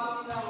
Father,